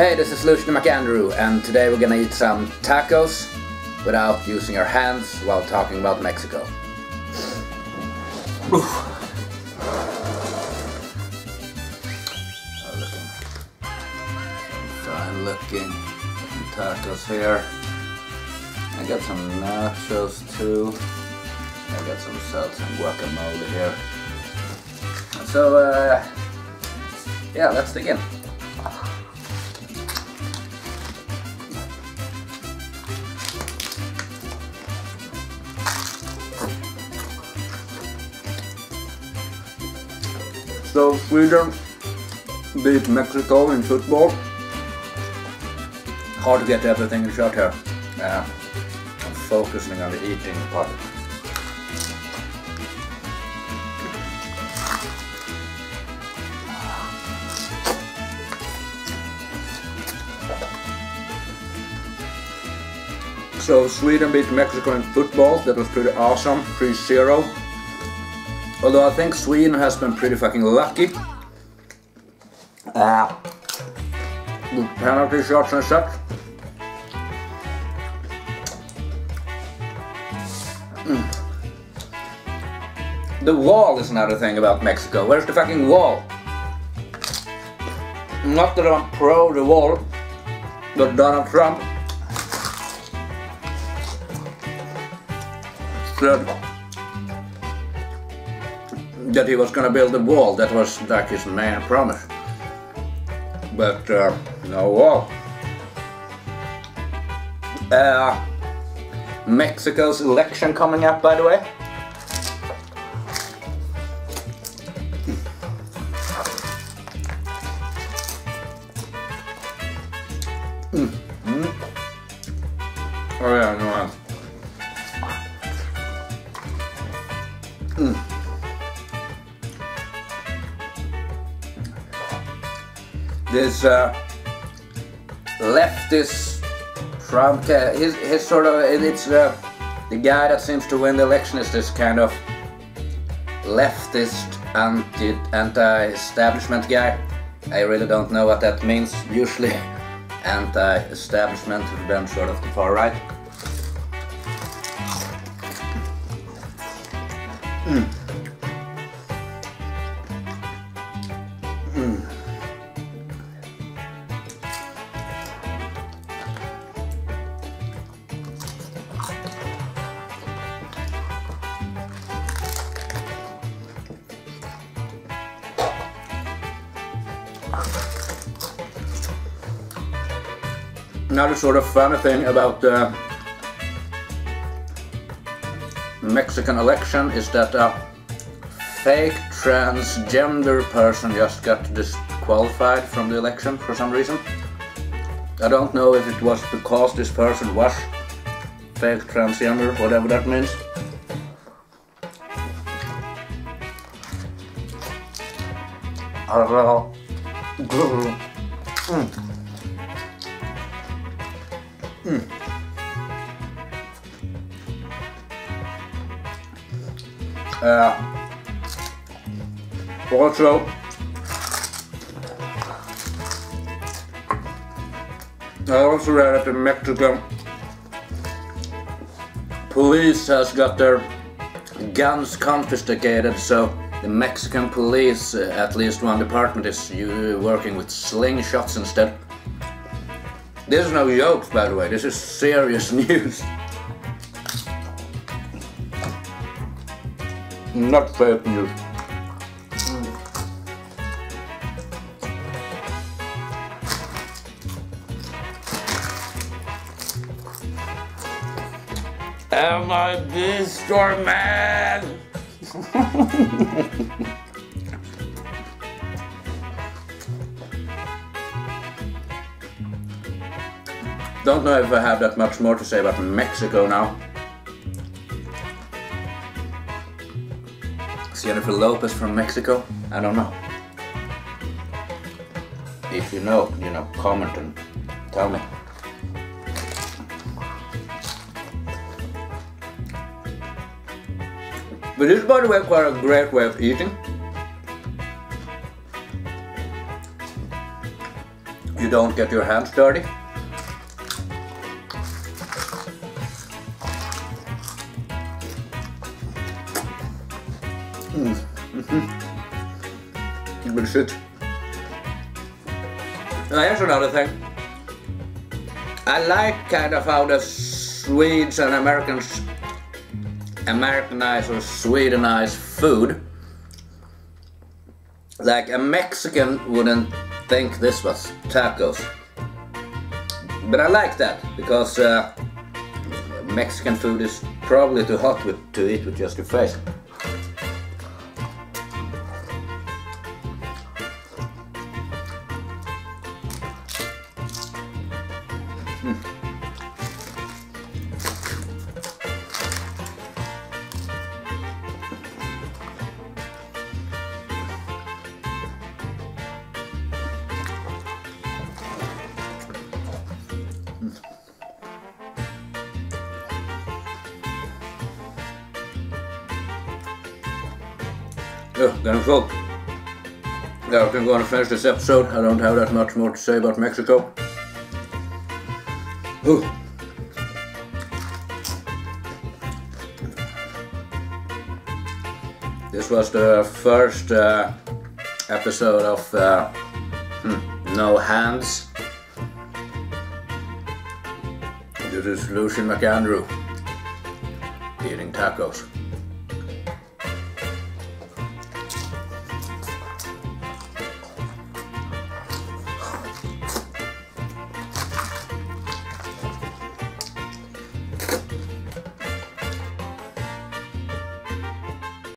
Hey, this is Lucian MacAndrew, and today we're gonna eat some tacos without using our hands while talking about Mexico. Fine looking tacos here. I got some nachos too. I got some salsa and guacamole here. So, uh, yeah, let's dig in. So Sweden beat Mexico in football. Hard to get everything in shot here. Uh, I'm focusing on the eating part. So Sweden beat Mexico in football. That was pretty awesome. 3-0. Although I think Sweden has been pretty fucking lucky. Uh, with penalty shots and such. Mm. The wall is another thing about Mexico. Where's the fucking wall? Not that I'm pro the wall, but Donald Trump said that he was gonna build a wall. That was like his main promise. But uh, no wall. Uh, Mexico's election coming up, by the way. This uh, leftist Trump, his, his sort of, it's uh, the guy that seems to win the election is this kind of leftist anti, anti-establishment guy. I really don't know what that means. Usually anti-establishment is then sort of the far right. Mm. Another sort of funny thing about the Mexican election is that a fake transgender person just got disqualified from the election for some reason. I don't know if it was because this person was fake transgender, whatever that means. I don't know. Mm. Mm. Mm. Uh, also, I also read that in Mexico, police has got their guns confiscated, so the Mexican police, uh, at least one department, is uh, working with slingshots instead. This is no jokes, by the way. This is serious news. Not fake news. Am I beast or man? Don't know if I have that much more to say about Mexico now. Is Jennifer Lopez from Mexico? I don't know. If you know, you know, comment and tell me. But this is by the way quite a great way of eating. You don't get your hands dirty. -hmm. Good shit. Now here's another thing. I like kind of how the Swedes and Americans Americanize or Swedenize food. Like a Mexican wouldn't think this was tacos. But I like that because uh, Mexican food is probably too hot with, to eat with just your face. Oh, getting full. Yeah, I think I'm to finish this episode. I don't have that much more to say about Mexico. Ooh. This was the first uh, episode of uh, hmm, No Hands. This is Lucian MacAndrew eating tacos.